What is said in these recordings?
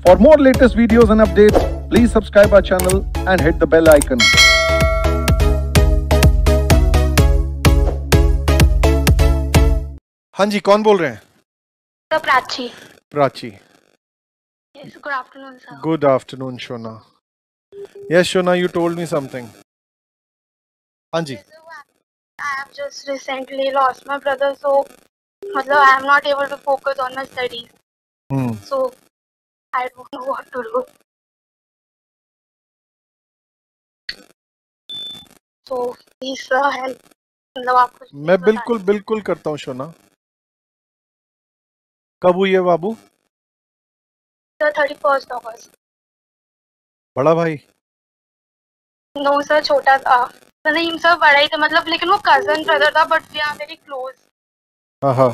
For more latest videos and updates, please subscribe our channel and hit the bell icon. हाँ जी कौन बोल रहे हैं Sir Prachi. Prachi Yes, good afternoon, sir. Good afternoon Shona yes Shona you told me something हाँ जी I have just recently lost my brother, so मतलब I am not able to focus on my studies. Hmm So I don't know what to do. So please sir help. मतलब मैं बिल्कुल बिल्कुल करता हूँ शोना। कब हुई है बाबू? थर्टी फ़र्स्ट अगस्त बड़ा भाई। नो सर छोटा था। नहीं सर बड़ा ही था मतलब लेकिन वो कज़न ब्रदर था but we are very close हाँ हाँ।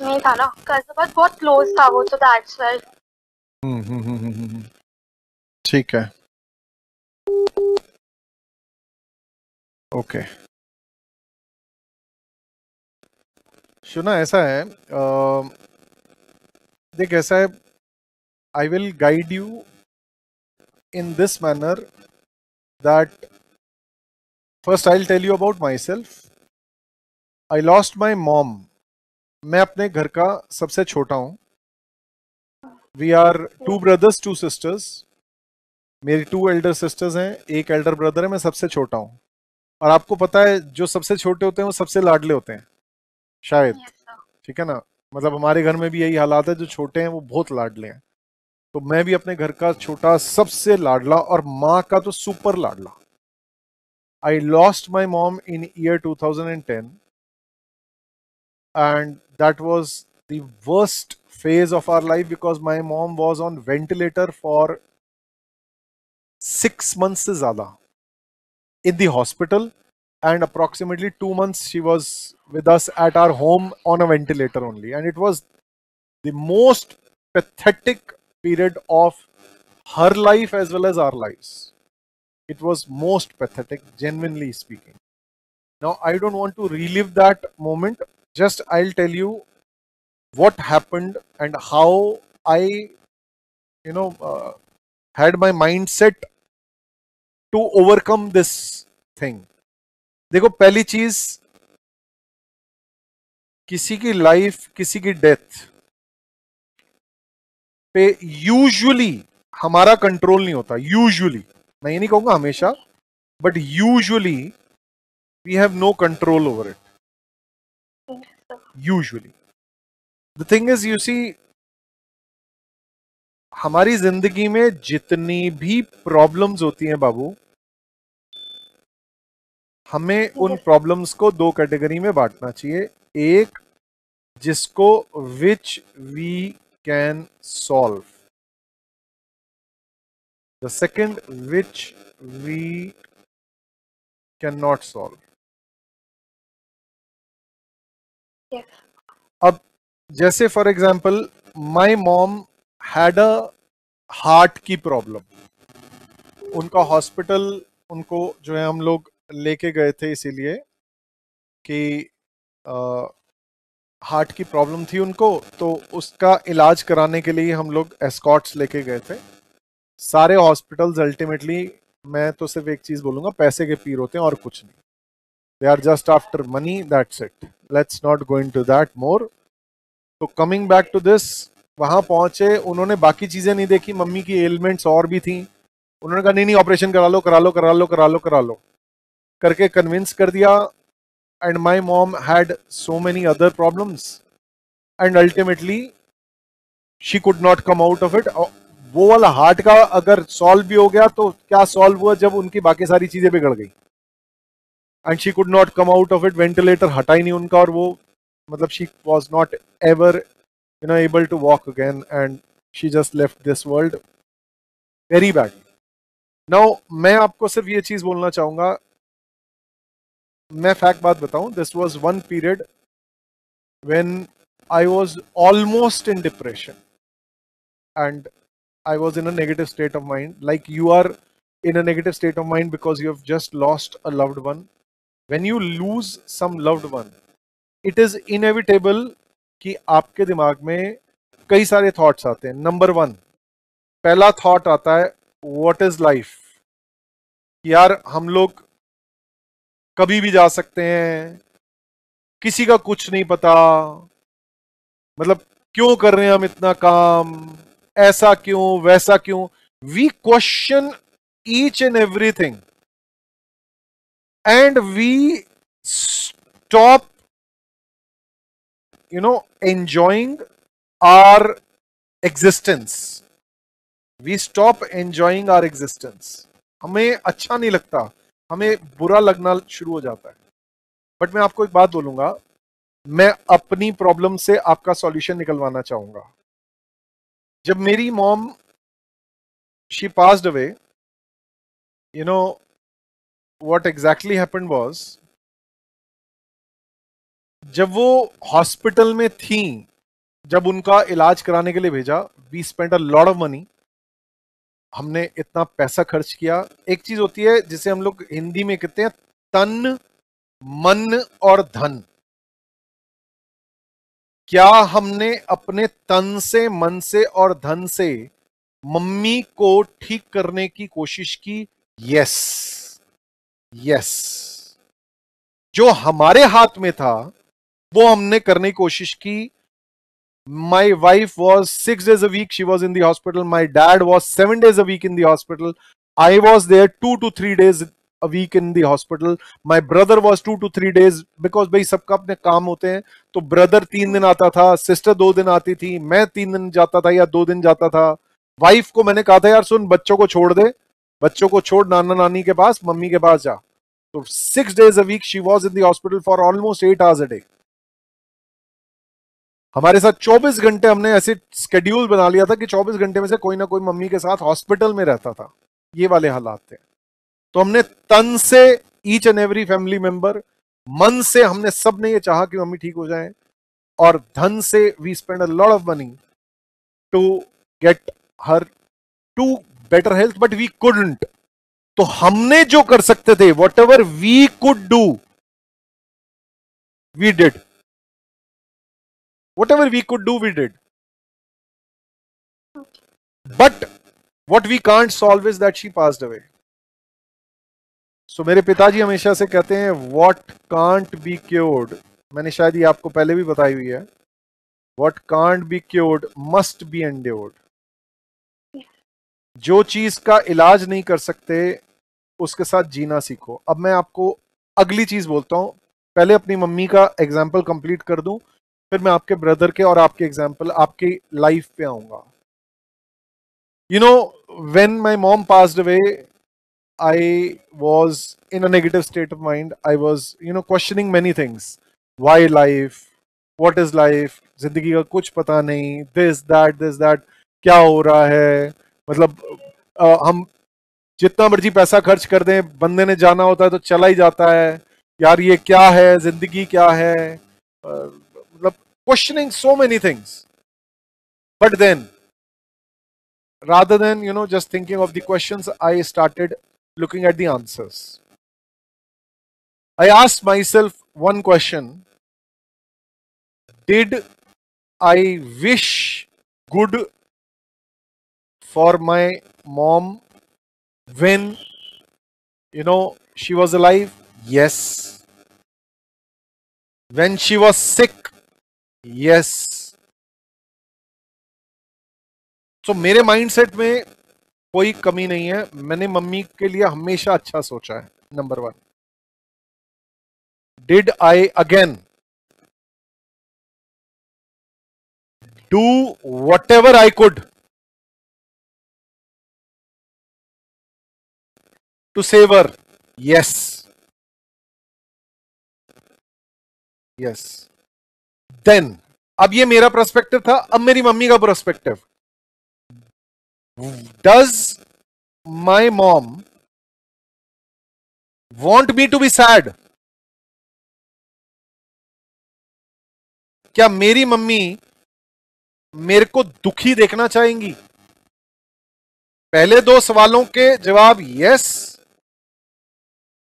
था ना। बहुत क्लोज था वो तो दैट्स हम्म हम्म हम्म, हम्म, हम्म। ठीक है। ओके सुना ऐसा है देख ऐसा है I will guide you in this manner that first I tell you about myself I lost my mom मैं अपने घर का सबसे छोटा हूँ। We are two brothers two sisters मेरी टू एल्डर सिस्टर्स हैं, एक एल्डर ब्रदर है, मैं सबसे छोटा हूँ। और आपको पता है, जो सबसे छोटे होते हैं, वो सबसे लाडले होते हैं। शायद। ठीक है ना? मतलब हमारे घर में भी यही हालात है, जो छोटे हैं, वो बहुत लाडले हैं। तो मैं भी अपने घर का छोटा, सबसे लाडला और माँ का तो सुपर लाडला। I lost my mom in year 2010 and that was the worst phase of our life because my mom was on ventilator for six months se zyada in the hospital and approximately two months she was with us at our home on a ventilator only. And it was the most pathetic period of her life as well as our lives. It was most pathetic genuinely speaking. Now i don't want to relive that moment just i'll tell you what happened and how i you know uh, had my mindset to overcome this thing देखो पहली चीज़ किसी की life किसी की death पे usually हमारा control नहीं होता यूजुअली मैं ये नहीं कहूँगा हमेशा but usually we have no control over it usually. The thing is you see हमारी ज़िंदगी में जितनी भी प्रॉब्लम्स होती हैं बाबू हमें उन प्रॉब्लम्स को दो कैटेगरी में बांटना चाहिए। एक जिसको which we can solve the second which we can not solve अब जैसे for example my mom had a heart की प्रॉब्लम उनका हॉस्पिटल उनको जो है हम लोग लेके गए थे इसीलिए कि हार्ट की प्रॉब्लम थी उनको तो उसका इलाज कराने के लिए हम लोग एस्कॉट्स लेके गए थे। सारे हॉस्पिटल्स अल्टीमेटली मैं तो सिर्फ़ एक चीज़ बोलूँगा, पैसे के पीर होते हैं और कुछ नहीं। Are just after money that's it let's not go into that more तो कमिंग बैक टू दिस वहाँ पहुँचे, उन्होंने बाकी चीज़ें नहीं देखी, मम्मी की एलिमेंट्स और भी थी। उन्होंने कहा, नहीं नहीं ऑपरेशन करा लो करा लो करा लो करा लो करा लो। करके कन्विंस कर दिया। And my mom had so many other problems and ultimately she could not come out of it वो वाला हार्ट का अगर सॉल्व भी हो गया तो क्या सॉल्व हुआ जब उनकी बाकी सारी चीज़ें बिगड़ गई? And she could not come out of it ventilator हटा ही नहीं उनका और वो मतलब she was not ever you know able to walk again and she just left this world very bad now मैं आपको सिर्फ ये चीज बोलना चाहूंगा मैं फैक्ट बात बताऊं this was one period when I was almost in depression and I was in a negative state of mind, like you are in a negative state of mind because you have just lost a loved one. When you lose some loved one, it is inevitable कि आपके दिमाग में कई सारे thoughts आते हैं। Number one पहला thought आता है व्हाट इज़ लाइफ यार हम लोग कभी भी जा सकते हैं किसी का कुछ नहीं पता मतलब क्यों कर रहे हैं हम इतना काम ऐसा क्यों वैसा क्यों? We question each and everything and we stop you know enjoying our existence we stop enjoying our existence हमें अच्छा नहीं लगता. हमें बुरा लगना शुरू हो जाता है. बट मैं आपको एक बात बोलूँगा. मैं अपनी प्रॉब्लम से आपका सॉल्यूशन निकलवाना चाहूँगा. जब मेरी mom she passed away you know what exactly happened was, जब वो हॉस्पिटल में थी, जब उनका इलाज कराने के लिए भेजा we spend a lot of money हमने इतना पैसा खर्च किया। एक चीज़ होती है, जिसे हम लोग हिंदी में कहते हैं, तन, मन और धन। क्या हमने अपने तन से, मन से और धन से मम्मी को ठीक करने की कोशिश की? यस यस जो हमारे हाथ में था, वो हमने करने की कोशिश की। My wife was six days a week she was in the hospital my dad was seven days a week in the hospital I was there two two three days a week in the hospital my brother was two two three days because भाई सबका अपने काम होते हैं। तो brother तीन दिन आता था सिस्टर दो दिन आती थी, मैं तीन दिन जाता था या दो दिन जाता था। वाइफ को मैंने कहा था, यार सुन, बच्चों को छोड़ दे बच्चों को छोड़ नाना नानी के पास, मम्मी के पास जा। तो six days a week she was in hospital for almost eight hours a day हमारे साथ 24 घंटे हमने ऐसे स्केड्यूल बना लिया था कि 24 घंटे में से कोई ना कोई मम्मी के साथ हॉस्पिटल में रहता था। ये वाले हालात थे। तो हमने तन से each and every family member मन से हमने सबने ये चाहा कि मम्मी ठीक हो जाए और धन से we spend a lot of money to get her to better health but we couldn't तो हमने जो कर सकते थे whatever we could do we did whatever we could do we did but what we can't solve is that she pass away so मेरे पिताजी हमेशा से कहते हैं वॉट कांट बी क्योर्ड मैंने शायद ये आपको पहले भी बताई हुई है। What can't be cured must be endured जो चीज़ का इलाज नहीं कर सकते, उसके साथ जीना सीखो। अब मैं आपको अगली चीज़ बोलता हूँ। पहले अपनी मम्मी का एग्ज़ाम्पल कंप्लीट कर दूँ, फिर मैं आपके ब्रदर के और आपके एग्ज़ाम्पल आपकी लाइफ पे आऊँगा। You know when my mom passed away I was in a negative state of mind I was you know questioning many things why life what is life ज़िंदगी का कुछ पता नहीं। दिस दैट दिस दैट क्या हो रहा है? मतलब आ, हम जितना मर्ज़ी पैसा खर्च कर दें बंदे ने जाना होता है तो चला ही जाता है। यार ये क्या है? ज़िंदगी क्या है? आ, मतलब questioning so many things but then rather than you know just thinking of the question I started looking at the answers I ask my self one question did I wish good for my mom when, you know, she was alive? Yes. When she was sick, yes तो मेरे mindset में कोई कमी नहीं है। मैंने mummy के लिए हमेशा अच्छा सोचा है number one did I again do whatever I could to save her yes yes then अब ये मेरा परस्पेक्टिव था, अब मेरी मम्मी का perspective does my mom want me to be sad क्या मेरी मम्मी मेरे को दुखी देखना चाहेंगी? पहले दो सवालों के जवाब यस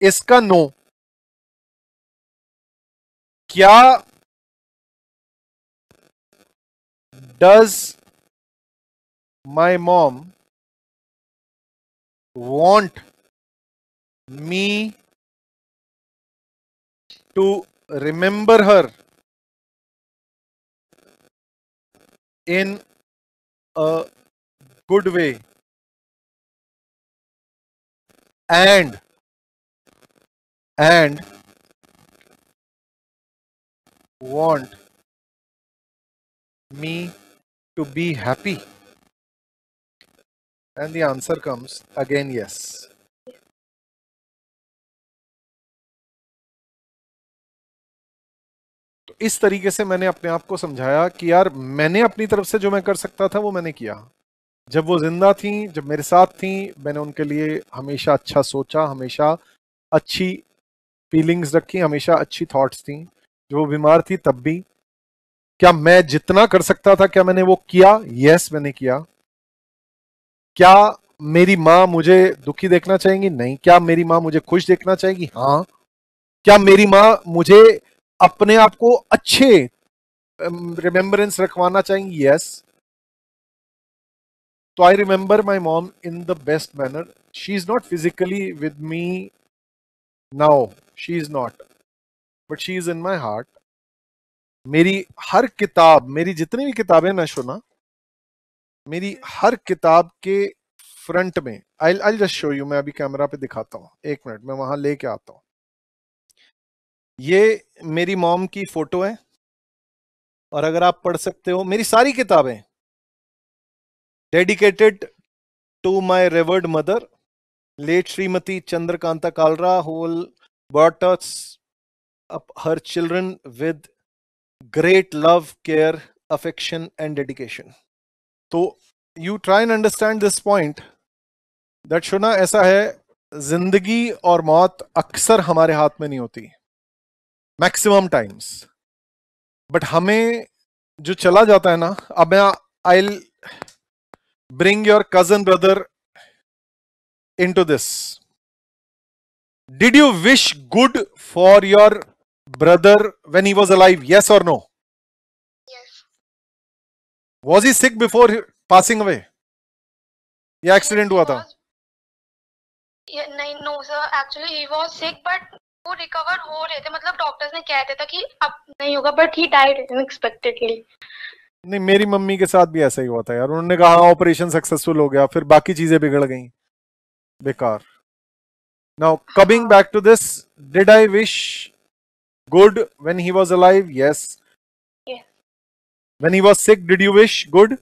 इसका नो। क्या does my mom want me to remember her in a good way and and want me to be happy? And the answer comes again, yes. तो इस तरीके से मैंने अपने आप को समझाया कि यार, मैंने अपनी तरफ़ से जो मैं कर सकता था, वो मैंने किया। जब वो ज़िंदा थी, जब मेरे साथ थी, मैंने उनके लिए हमेशा अच्छा सोचा, हमेशा अच्छी फीलिंग्स रखी, हमेशा अच्छी थॉट्स थी। जो बीमार थी तब भी। क्या मैं जितना कर सकता था, क्या मैंने वो किया? यस मैंने किया। क्या मेरी माँ मुझे दुखी देखना चाहेंगी? नहीं। क्या मेरी माँ मुझे खुश देखना चाहेगी? हाँ। क्या मेरी माँ मुझे अपने आप को अच्छे रिमेम्बरेंस रखवाना चाहेंगी? यस तो I remember my mom in the best manner she is not physically with me now she is not but she is in my heart मेरी हर किताब, मेरी जितनी भी किताबें मैं सुना, मेरी हर किताब के फ्रंट में I I just show you मैं अभी कैमरा पे दिखाता हूँ। एक मिनट मैं वहाँ लेके आता हूँ। ये मेरी मॉम की फ़ोटो है। और अगर आप पढ़ सकते हो, मेरी सारी किताबें। Dedicated to my revered mother late Shrimati Chandrakanta Kalra whole बॉटस her children with great love care affection and dedication तो you try and understand this point that शुना ऐसा है, ज़िंदगी और मौत अक्सर हमारे हाथ में नहीं होती। मैक्सिमम टाइम्स बट हमें जो चला जाता है ना, अब मैं I bring your cousin brother into this did you wish good for your brother when he was alive yes और no was he sick before passing away या एक्सीडेंट हुआ था? नहीं no sir actually he was sick but वो recover हो रहे थे। मतलब डॉक्टर्स ने कहते थे कि अब नहीं होगा बट ही डाइड अनएक्सपेक्टेडली नहीं मेरी मम्मी के साथ भी ऐसा ही हुआ था यार। उन्होंने कहा ऑपरेशन सक्सेसफुल हो गया फिर बाकी चीज़ें बिगड़ गई। बेकार। Now coming back to this did I wish good when he was alive yes when he was sick did you wish good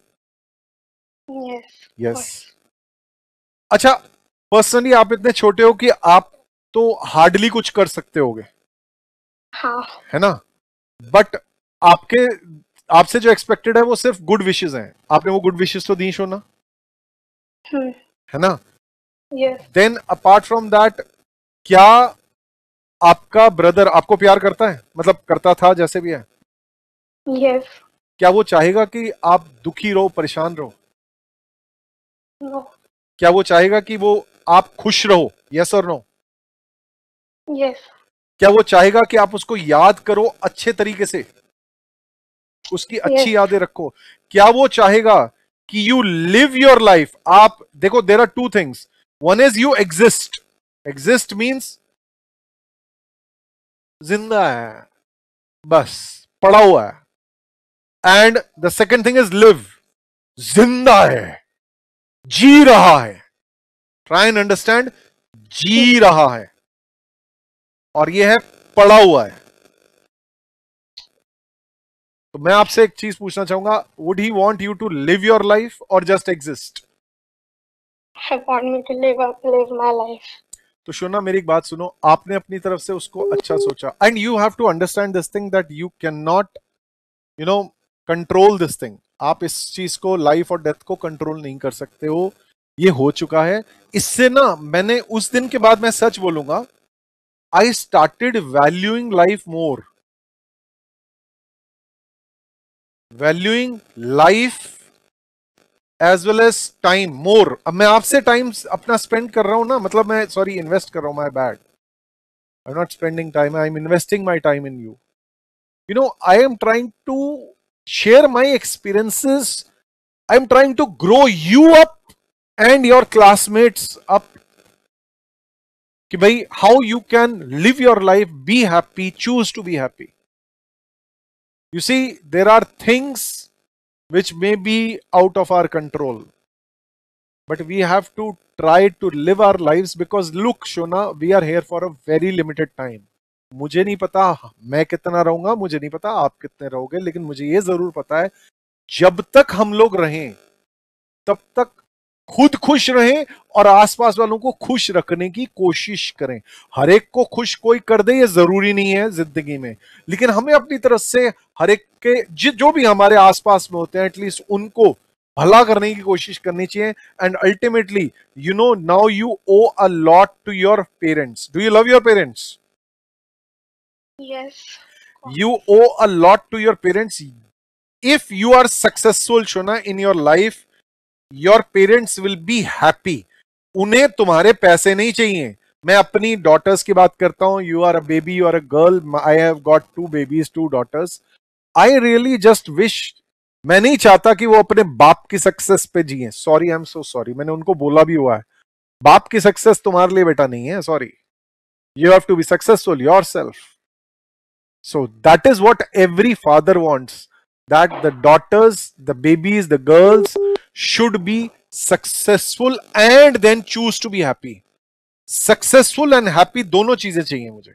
yes yes अच्छा पर्सनली आप इतने छोटे हो कि आप तो हार्डली कुछ कर सकते होगे। हाँ। है ना? बट आपके आपसे जो एक्सपेक्टेड है वो सिर्फ़ गुड विशेस हैं। आपने वो गुड विशेस तो दी शो ना। है ना? देन अपार्ट फ्रॉम दैट क्या आपका ब्रदर आपको प्यार करता है? मतलब करता था जैसे भी है? Yes. क्या वो चाहेगा कि आप दुखी रहो परेशान रहो? No. क्या वो चाहेगा कि वो आप खुश रहो? यस और नो yes. क्या वो चाहेगा कि आप उसको याद करो अच्छे तरीके से? उसकी अच्छी yes. यादें रखो। क्या वो चाहेगा कि यू लिव योर लाइफ आप देखो there are two things one is you exist exist means ज़िंदा है बस पड़ा हुआ है and the second thing is live ज़िंदा है जी रहा है ट्राई एंड अंडरस्टैंड जी रहा है और ये है पड़ा हुआ है तो मैं आपसे एक चीज़ पूछना चाहूँगा would he want you to live your life और जस्ट एग्जिस्ट तो सुना मेरी एक बात सुनो, आपने अपनी तरफ़ से उसको अच्छा सोचा। And you have to understand this thing that you can not you know control this thing आप इस चीज़ को लाइफ और डेथ को कंट्रोल नहीं कर सकते हो। ये हो चुका है। इससे ना, मैंने उस दिन के बाद मैं सच बोलूँगा I started valuing life more valuing life as well as time more अब मैं आपसे टाइम अपना स्पेंड कर रहा हूँ ना मतलब मैं सॉरी इन्वेस्ट कर रहा हूँ my bad I am not spending time I am investing my time in you you know I am trying to share my experiences. I'm trying to grow you up and your classmates up. कि भाई how you can live your life be happy choose to be happy you see there are things which may be out of our control but we have to try to live our lives because look shona we are here for a very limited time मुझे नहीं पता मैं कितना रहूँगा मुझे नहीं पता आप कितने रहोगे लेकिन मुझे ये ज़रूर पता है जब तक हम लोग रहें तब तक खुद खुश रहें और आसपास वालों को खुश रखने की कोशिश करें। हर एक को खुश कोई कर दे ये ज़रूरी नहीं है ज़िंदगी में। लेकिन हमें अपनी तरफ़ से हर एक के जो भी हमारे आसपास में होते हैं एटलीस्ट उनको भला करने की कोशिश करनी चाहिए। And ultimately you know now you owe a lot to your parents do you love your parents you owe a lot to your parents. If you are successful shona in your life your parents will be happy. उन्हें तुम्हारे पैसे नहीं चाहिए। मैं अपनी daughters की बात करता हूँ। You are a baby you are a girl I have got two babies two daughters I really just wish मैं नहीं चाहता कि वो अपने बाप की सक्सेस पे जिए। Sorry I am so sorry मैंने उनको बोला भी हुआ है। बाप की सक्सेस तुम्हारे लिए बेटा नहीं है sorry you have to be successful your self so that is what every father wants that the daughters the babies the girls should be successful and then choose to be happy. Successful and happy दोनों चीज़ें चाहिए मुझे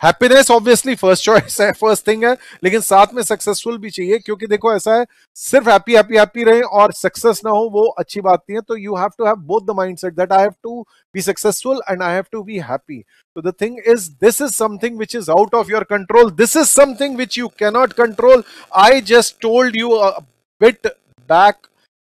happiness obviously first choice है first thing है लेकिन साथ में successful भी चाहिए क्योंकि देखो ऐसा है सिर्फ़ हैप्पी हैप्पी हैप्पी रहे और सक्सेस ना हो वो अच्छी बात नहीं है तो you have to have both the mindset that I have to be successful and I have to be happy So the thing is, this is something which is out of your control. This is something which you cannot control. I just told you a bit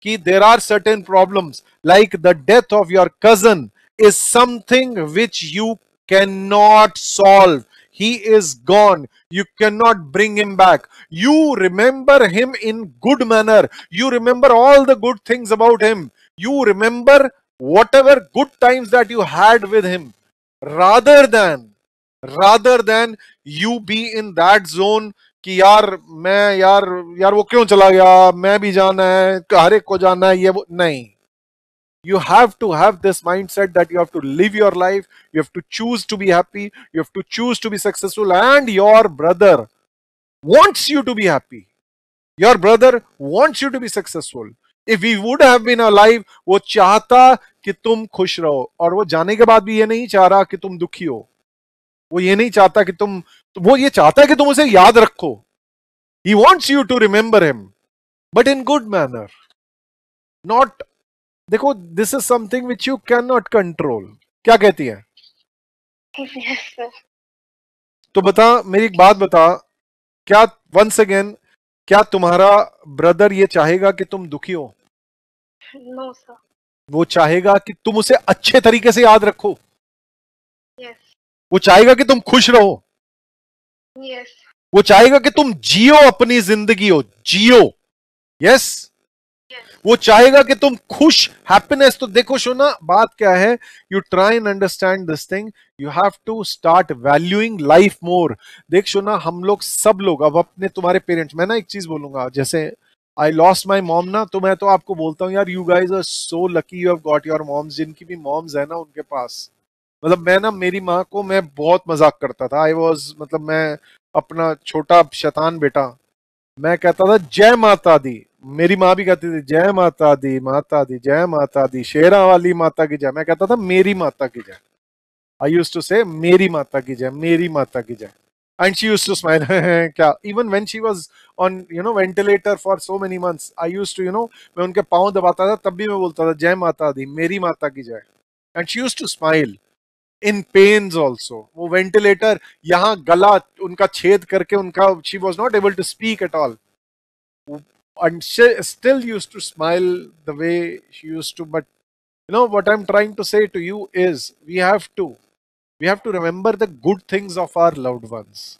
that there are certain problems like the death of your cousin is something which you cannot solve. He is gone. You cannot bring him back. You remember him in good manner. You remember all the good things about him. You remember whatever good times that you had with him. Rather than, rather than you be in that zone कि यार, मैं यार यार वो क्यों चला गया? मैं भी जाना है, हर एक को जाना है, ये वो, नहीं। You have to have this mindset that you have to live your life you have to choose to be happy you have to choose to be successful and your brother wants you to be happy your brother wants you to be successful if you would have been a life वो चाहता कि तुम खुश रहो, और वो जाने के बाद भी ये नहीं चाह रहा कि तुम दुखी हो। वो ये नहीं चाहता कि तुम वो ये चाहता है कि तुम उसे याद रखो। He wants you to remember him but in good manner not देखो this is something which you can not control क्या कहती है? Yes, तो बता मेरी एक बात बता क्या वंस अगेन क्या तुम्हारा ब्रदर ये चाहेगा कि तुम दुखी हो? No, sir. वो चाहेगा कि तुम उसे अच्छे तरीके से याद रखो। Yes. वो चाहेगा कि तुम खुश रहो। Yes. वो चाहेगा कि तुम जियो अपनी ज़िंदगी हो जियो। यस वो चाहेगा कि तुम खुश हैप्पीनेस तो देखो शोना बात क्या है? You try and understand this thing you have to start valuing life more देख शोना हम लोग सब लोग अब अपने तुम्हारे पेरेंट्स मैं ना एक चीज़ बोलूँगा जैसे आई लॉस्ट माई मॉम ना तो मैं तो आपको बोलता हूँ यार you guys are so lucky you have got your moms जिनकी भी मॉम्स है ना उनके पास मतलब मैं ना, मेरी माँ को मैं बहुत मज़ाक करता था। आई वॉज़ मतलब मैं अपना छोटा शैतान बेटा। मैं कहता था, जय माता दी। मेरी माँ भी कहती थी, जय माता दी माता दी, जय माता दी। शेरा वाली माता की जय। मैं कहता था, मेरी माता की जय। आई यूज़ टू से मेरी माता की जय, मेरी माता की जय। And she use to smile क्या? Even when she was on you know ventilator for so many months I use to you know मैं उनके पाँव दबाता था, तब भी मैं बोलता था, जय माता दी, मेरी माता की जय। And she use to smile in pains also वो वेंटिलेटर यहाँ गला उनका छेद करके उनका she was not able to speak at all and she still used to smile the way she used to but you know what i'm trying to say to you is we have to we have to remember the good things of our loved ones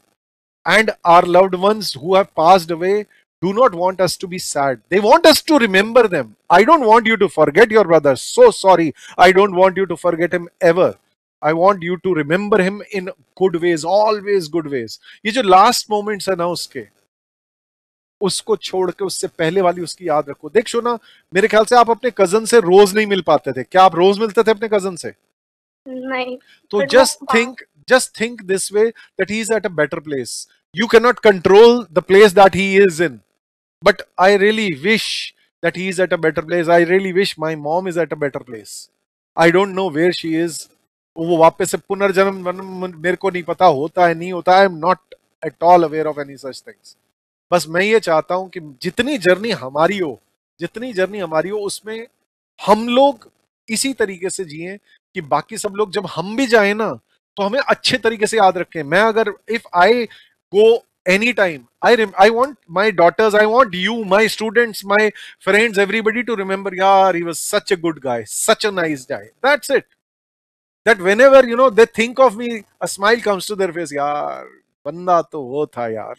and our loved ones who have passed away do not want us to be sad they want us to remember them i don't want you to forget your brother so sorry i don't want you to forget him ever I want you to remember him in good ways, always good ways. ये जो last moments है ना उसके उसको छोड़ के उससे पहले वाली उसकी याद रखो। देख शो ना मेरे ख्याल से आप अपने कज़न से रोज नहीं मिल पाते थे। क्या आप रोज मिलते थे अपने कज़न से? नहीं तो But जस्ट वो- think just think this way that he is at a better place you can not control the place that he is in but I really wish that he is at a better place I really wish my mom is at a better place I don't know where she is वो वापस से पुनर्जन्म मेरे को नहीं पता, होता है, नहीं होता I am not at all aware of any such things बस मैं ये चाहता हूँ कि जितनी जर्नी हमारी हो, जितनी जर्नी हमारी हो, उसमें हम लोग इसी तरीके से जिए कि बाकी सब लोग जब हम भी जाए ना तो हमें अच्छे तरीके से याद रखें। मैं अगर if I go any time I I want my daughters I want you my students my friends everybody to remember यार he was such a good guy such a nice guy that's it that whenever you know they think of me a smile comes to their face यार बंदा तो वो था यार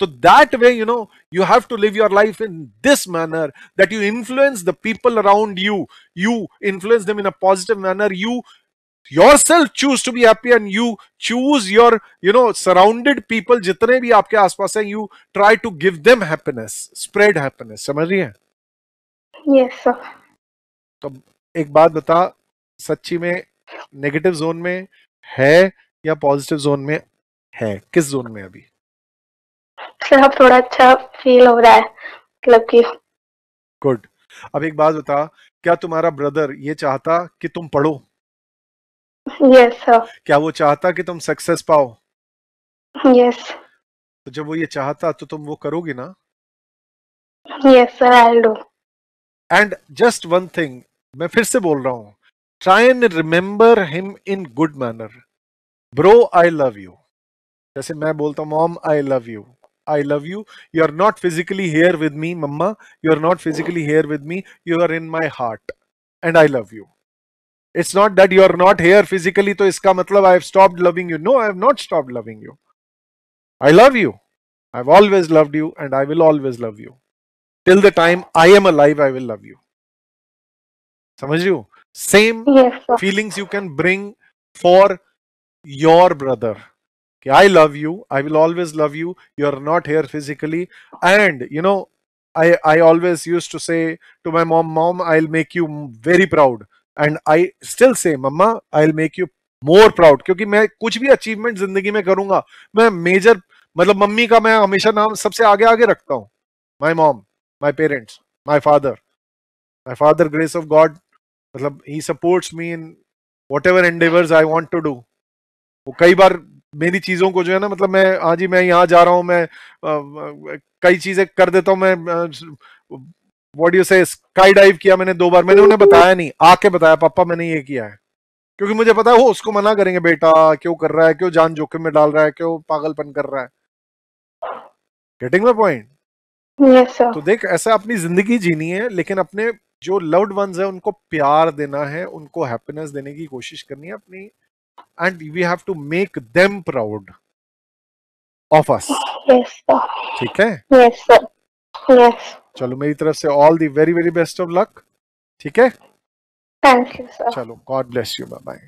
so that way you know you have to live your life in this manner that you influence the people around you you influence them in a positive manner you yourself choose to be happy and you choose your you know surrounded people जितने भी आपके आसपास हैं you try to give them happiness spread happiness समझ रही है yes sir तो एक बात बता सच्ची में नेगेटिव जोन में है या पॉजिटिव जोन में है? किस जोन में अभी? सर अब थोड़ा अच्छा फील हो रहा है मतलब कि गुड अब एक बात बता क्या तुम्हारा ब्रदर ये चाहता कि तुम पढ़ो? यस yes, सर क्या वो चाहता कि तुम सक्सेस पाओ? Yes yes. तो जब वो ये चाहता तो तुम वो करोगी ना? Yes sir I will do and just one thing मैं फिर से बोल रहा हूँ try and remember him in good manner bro I love you जैसे मैं बोलता हूँ mom I love you I love you you are not physically here with me mamma you are not physically here with me you are in my heart and I love you it's not that you are not here physically तो इसका मतलब I have stopped loving you no I have not stopped loving you I love you I have always loved you and I will always love you till the time I am alive, I will love you. समझ रही हो? Same feelings you can bring for your brother कि I love you I will always love you you are not here physically and you know I I always use to say to my mom mom I make you very proud and I still say mamma I will make you more proud क्योंकि मैं कुछ भी achievement ज़िंदगी में करूँगा मैं major मतलब mummy का मैं हमेशा नाम सबसे आगे आगे रखता हूँ। My mom my parents my father my father grace of God मतलब he supports me in whatever endeavours I want to do वो कई बार मेरी चीज़ों को जो है ना मतलब मैं हाँ जी मैं यहाँ जा रहा हूँ मैं अ, कई चीज़ें कर देता हूँ मैं what you say sky dive किया मैंने दो बार मैंने उन्हें बताया नहीं आके बताया पापा मैंने ये किया है। क्योंकि मुझे पता है वो उसको मना करेंगे बेटा क्यों कर रहा है क्यों जान जोखिम में डाल रहा है क्यों पागलपन कर रहा है? गेटिंग माई पॉइंट तो देख ऐसा अपनी ज़िंदगी जीनी है लेकिन अपने जो लव्ड वंस है उनको प्यार देना है उनको हैप्पीनेस देने की कोशिश करनी है अपनी and we have to make them proud of us ठीक है? Yes, yes. चलो मेरी तरफ़ से all the very very best of luck ठीक है? थैंक यू सर चलो God bless you bye bye